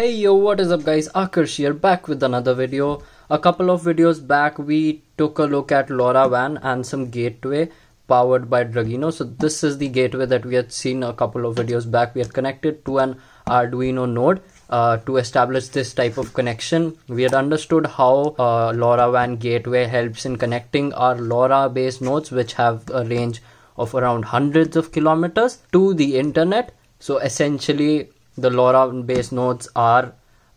Hey yo, what is up guys? Akarsh here back with another video. A couple of videos back we took a look at LoRaWAN and some gateway powered by Dragino. So this is the gateway that we had seen a couple of videos back. We had connected to an Arduino node uh, to establish this type of connection. We had understood how uh, LoRaWAN gateway helps in connecting our LoRa based nodes which have a range of around hundreds of kilometers to the internet. So essentially the LoRa based nodes are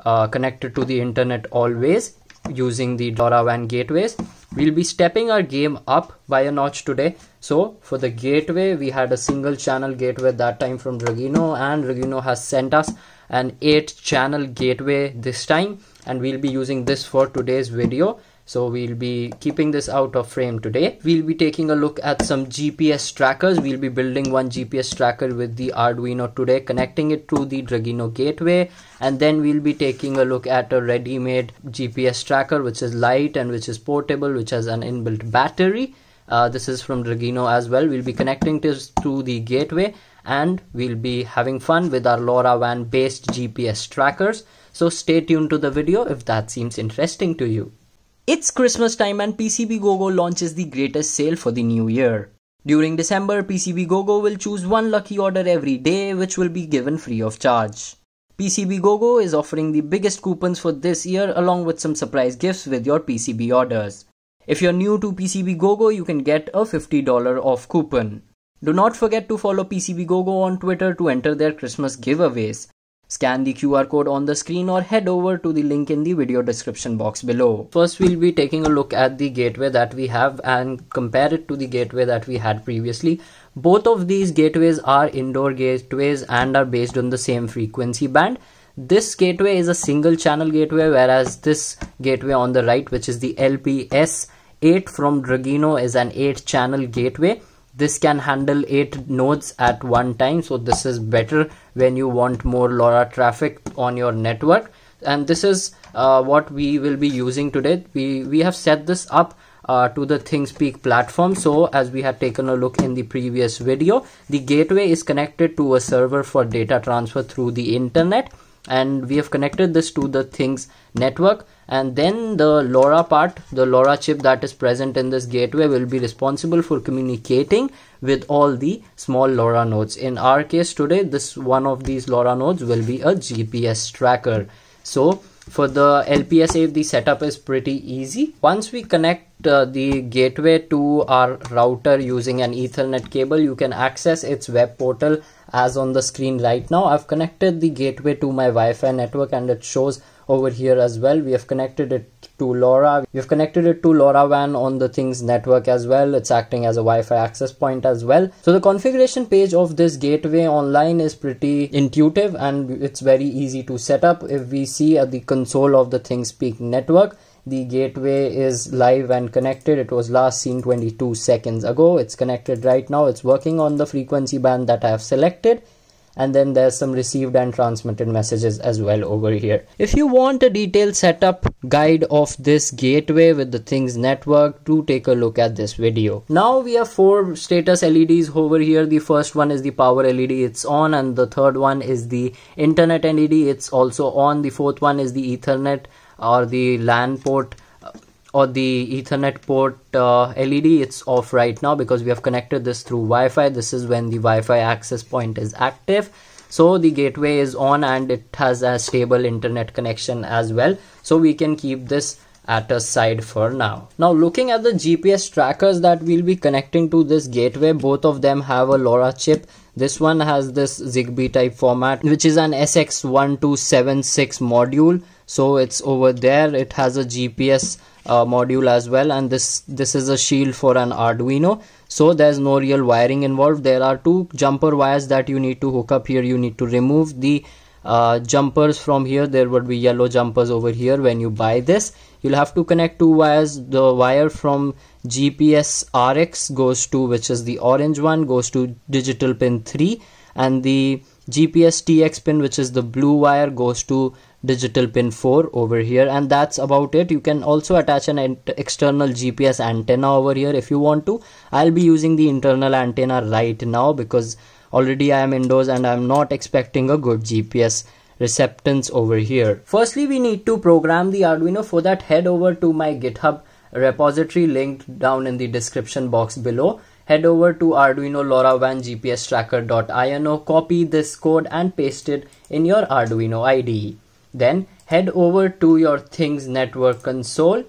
uh, connected to the internet always using the LoRaWAN gateways. We'll be stepping our game up by a notch today. So for the gateway, we had a single channel gateway that time from Dragino and Dragino has sent us an 8 channel gateway this time and we'll be using this for today's video so we'll be keeping this out of frame today. We'll be taking a look at some gps trackers. We'll be building one gps tracker with the arduino today connecting it to the dragino gateway. And then we'll be taking a look at a ready-made gps tracker which is light and which is portable which has an inbuilt battery. Uh, this is from dragino as well. We'll be connecting this to the gateway and we'll be having fun with our LoRaWAN based GPS trackers. So stay tuned to the video if that seems interesting to you. It's Christmas time and PCBGoGo launches the greatest sale for the new year. During December, PCBGoGo will choose one lucky order every day which will be given free of charge. PCBGoGo is offering the biggest coupons for this year along with some surprise gifts with your PCB orders. If you're new to PCBGoGo, you can get a $50 off coupon. Do not forget to follow PCBGoGo on Twitter to enter their Christmas giveaways. Scan the QR code on the screen or head over to the link in the video description box below. First we'll be taking a look at the gateway that we have and compare it to the gateway that we had previously. Both of these gateways are indoor gateways and are based on the same frequency band. This gateway is a single channel gateway whereas this gateway on the right which is the LPS 8 from Dragino is an 8 channel gateway this can handle 8 nodes at one time. So this is better when you want more LoRa traffic on your network. And this is uh, what we will be using today. We we have set this up uh, to the ThingSpeak platform. So as we had taken a look in the previous video the gateway is connected to a server for data transfer through the internet. And we have connected this to the things network and then the LoRa part the LoRa chip that is present in this gateway will be responsible for communicating with all the small LoRa nodes. In our case today this one of these LoRa nodes will be a GPS tracker. So for the LPS8 the setup is pretty easy once we connect uh, the gateway to our router using an ethernet cable you can access its web portal as on the screen right now. I've connected the gateway to my Wi-Fi network and it shows over here as well. We have connected it to LoRa we have connected it to LoRaWAN on the things network as well. It's acting as a Wi-Fi access point as well. So the configuration page of this gateway online is pretty intuitive and it's very easy to set up. If we see at the console of the ThingSpeak network the gateway is live and connected. It was last seen 22 seconds ago. It's connected right now. It's working on the frequency band that i have selected. And then there's some received and transmitted messages as well over here. If you want a detailed setup guide of this gateway with the things network do take a look at this video. Now we have four status leds over here. The first one is the power led it's on. And the third one is the internet led it's also on. The fourth one is the ethernet or the LAN port uh, or the ethernet port uh, led it's off right now because we have connected this through wi-fi this is when the wi-fi access point is active so the gateway is on and it has a stable internet connection as well so we can keep this at a side for now. Now looking at the GPS trackers that we'll be connecting to this gateway, both of them have a LoRa chip. This one has this Zigbee type format, which is an SX1276 module so it's over there. It has a gps uh, module as well and this this is a shield for an arduino. So there's no real wiring involved. There are two jumper wires that you need to hook up here. You need to remove the uh, jumpers from here. There would be yellow jumpers over here when you buy this. You'll have to connect two wires. The wire from gps rx goes to which is the orange one goes to digital pin 3 and the gps tx pin which is the blue wire goes to digital pin 4 over here and that's about it you can also attach an external GPS antenna over here if you want to I'll be using the internal antenna right now because already I am indoors and I'm not expecting a good GPS receptance over here. Firstly, we need to program the Arduino. For that, head over to my GitHub repository linked down in the description box below. Head over to Arduino LoRaWAN GPS tracker.ino, copy this code and paste it in your Arduino IDE. Then head over to your Things Network console.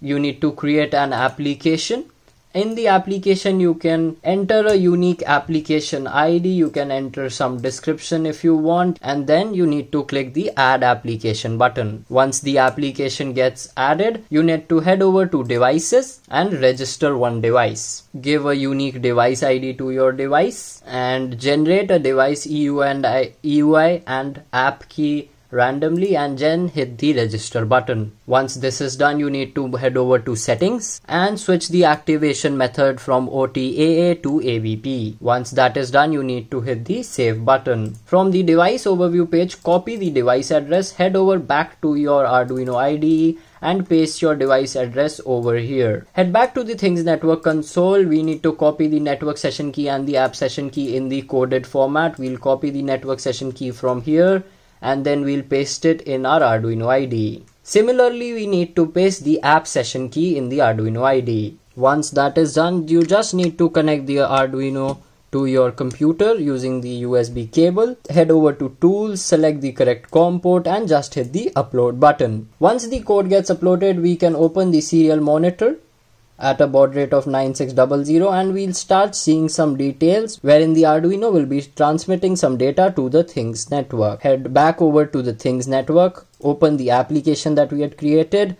You need to create an application. In the application you can enter a unique application id you can enter some description if you want. And then you need to click the add application button. Once the application gets added you need to head over to devices and register one device. Give a unique device id to your device and generate a device EUI and app key randomly and then hit the register button. Once this is done you need to head over to settings and switch the activation method from OTAA to ABP. Once that is done you need to hit the save button. From the device overview page copy the device address head over back to your Arduino IDE and paste your device address over here. Head back to the Things Network console. We need to copy the network session key and the app session key in the coded format. We'll copy the network session key from here and then we'll paste it in our Arduino IDE. Similarly, we need to paste the app session key in the Arduino IDE. Once that is done, you just need to connect the Arduino to your computer using the USB cable. Head over to tools, select the correct COM port and just hit the upload button. Once the code gets uploaded, we can open the serial monitor at a baud rate of 9600 and we'll start seeing some details wherein the Arduino will be transmitting some data to the Things network. Head back over to the Things network, open the application that we had created,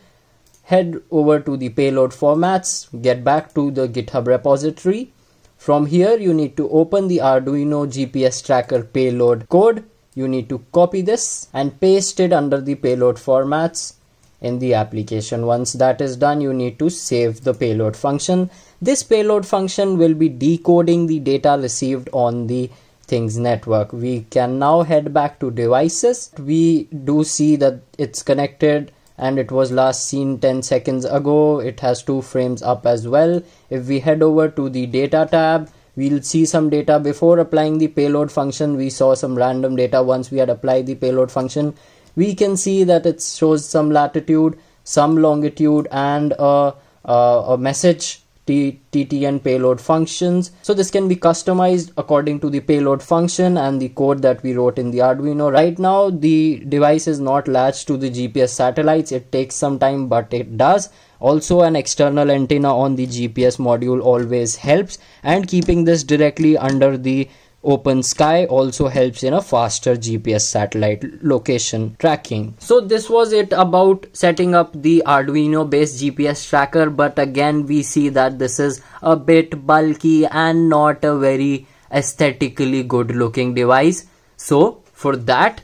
head over to the payload formats, get back to the GitHub repository. From here you need to open the Arduino GPS tracker payload code. You need to copy this and paste it under the payload formats in the application. Once that is done, you need to save the payload function. This payload function will be decoding the data received on the things network. We can now head back to devices. We do see that it's connected and it was last seen 10 seconds ago. It has two frames up as well. If we head over to the data tab, we'll see some data before applying the payload function. We saw some random data once we had applied the payload function we can see that it shows some latitude some longitude and a, a, a message TTN payload functions. So this can be customized according to the payload function and the code that we wrote in the Arduino. Right now the device is not latched to the GPS satellites. It takes some time but it does. Also an external antenna on the GPS module always helps and keeping this directly under the Open Sky also helps in a faster GPS satellite location tracking. So this was it about setting up the Arduino based GPS tracker but again we see that this is a bit bulky and not a very aesthetically good looking device. So for that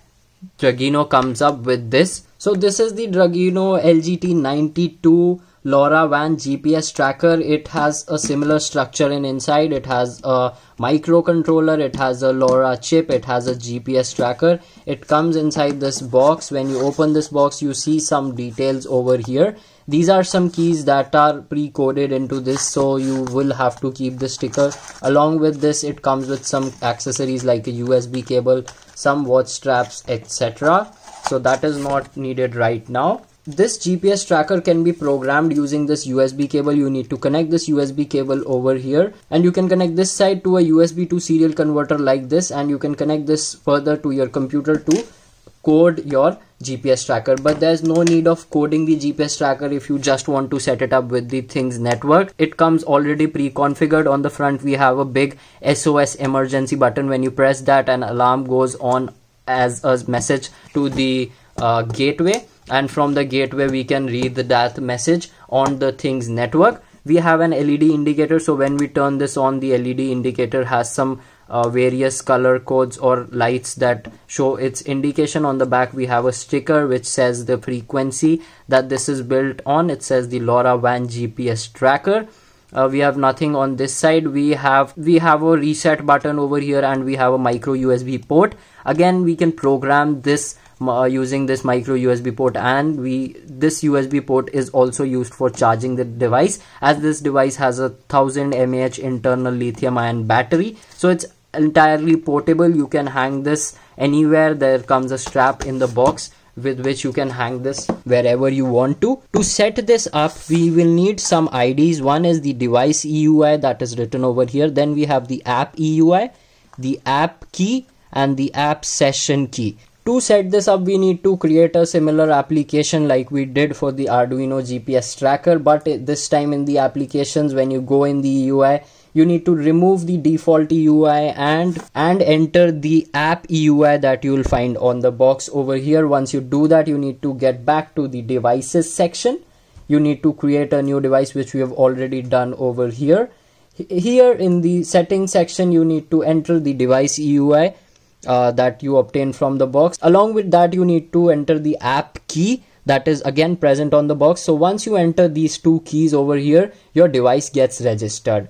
Dragino comes up with this. So this is the Dragino LGT92 LoRaWAN GPS tracker. It has a similar structure in inside. It has a microcontroller. It has a LoRa chip. It has a GPS tracker. It comes inside this box. When you open this box, you see some details over here. These are some keys that are pre-coded into this so you will have to keep the sticker. Along with this it comes with some accessories like a USB cable, some watch straps etc. So that is not needed right now this GPS tracker can be programmed using this USB cable. You need to connect this USB cable over here. And you can connect this side to a USB to serial converter like this. And you can connect this further to your computer to code your GPS tracker. But there's no need of coding the GPS tracker if you just want to set it up with the things network. It comes already pre-configured. On the front we have a big SOS emergency button. When you press that an alarm goes on as a message to the uh, gateway and from the gateway we can read the that message on the things network. We have an led indicator so when we turn this on the led indicator has some uh, various color codes or lights that show its indication. On the back we have a sticker which says the frequency that this is built on. It says the LoRaWAN GPS tracker. Uh, we have nothing on this side. We have we have a reset button over here and we have a micro USB port. Again we can program this uh, using this micro USB port and we this USB port is also used for charging the device as this device has a 1000 mAh internal lithium ion battery so it's entirely portable you can hang this anywhere there comes a strap in the box with which you can hang this wherever you want to. To set this up, we will need some IDs. One is the device EUI that is written over here. Then we have the app EUI, the app key and the app session key. To set this up, we need to create a similar application like we did for the Arduino GPS tracker. But this time in the applications, when you go in the UI, you need to remove the default EUI and and enter the app EUI that you will find on the box over here. Once you do that you need to get back to the devices section. You need to create a new device which we have already done over here. Here in the settings section you need to enter the device EUI uh, that you obtain from the box. Along with that you need to enter the app key that is again present on the box. So once you enter these two keys over here your device gets registered.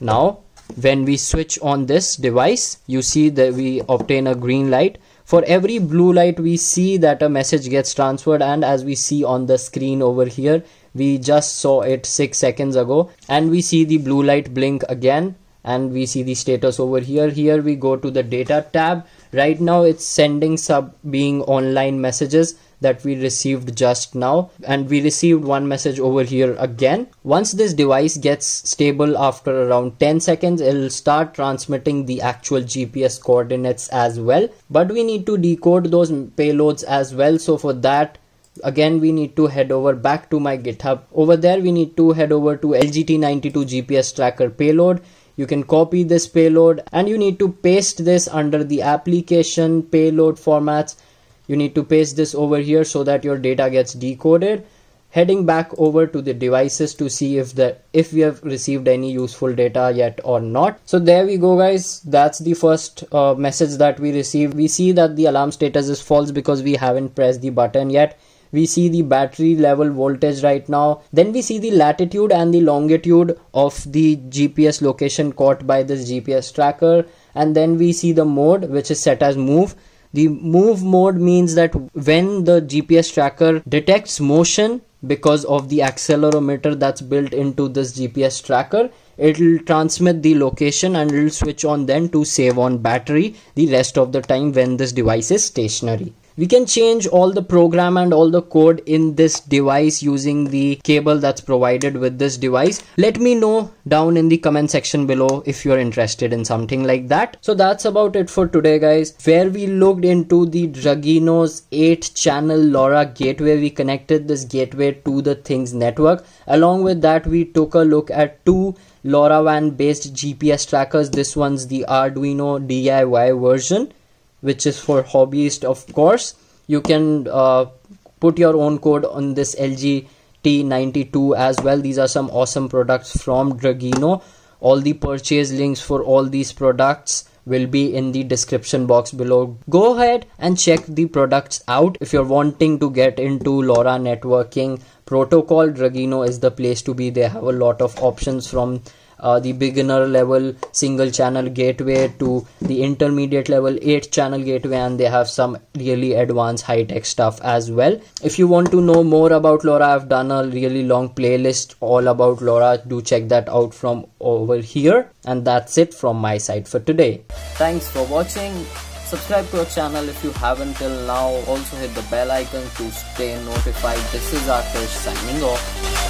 Now when we switch on this device you see that we obtain a green light. For every blue light we see that a message gets transferred. And as we see on the screen over here we just saw it 6 seconds ago. And we see the blue light blink again and we see the status over here. Here we go to the data tab. Right now it's sending sub being online messages that we received just now. And we received one message over here again. Once this device gets stable after around 10 seconds it'll start transmitting the actual gps coordinates as well. But we need to decode those payloads as well. So for that again we need to head over back to my github. Over there we need to head over to lgt92 gps tracker payload you can copy this payload and you need to paste this under the application payload formats you need to paste this over here so that your data gets decoded. Heading back over to the devices to see if the if we have received any useful data yet or not. So there we go guys. That's the first uh, message that we received. We see that the alarm status is false because we haven't pressed the button yet we see the battery level voltage right now then we see the latitude and the longitude of the gps location caught by this gps tracker and then we see the mode which is set as move. The move mode means that when the GPS tracker detects motion because of the accelerometer that's built into this GPS tracker, it'll transmit the location and it'll switch on then to save on battery the rest of the time when this device is stationary we can change all the program and all the code in this device using the cable that's provided with this device. Let me know down in the comment section below if you're interested in something like that. So that's about it for today guys. Where we looked into the dragino's 8 channel LoRa gateway we connected this gateway to the things network. Along with that we took a look at two LoRaWAN based GPS trackers. This one's the Arduino DIY version which is for hobbyists of course. You can uh, put your own code on this LG T92 as well. These are some awesome products from Dragino. All the purchase links for all these products will be in the description box below. Go ahead and check the products out. If you're wanting to get into LoRa networking protocol Dragino is the place to be. They have a lot of options from uh, the beginner level single channel gateway to the intermediate level 8 channel gateway and they have some really advanced high tech stuff as well. If you want to know more about LoRa I've done a really long playlist all about LoRa do check that out from over here. And that's it from my side for today. Thanks for watching. Subscribe to our channel if you haven't till now. Also hit the bell icon to stay notified. This is Akarsh signing off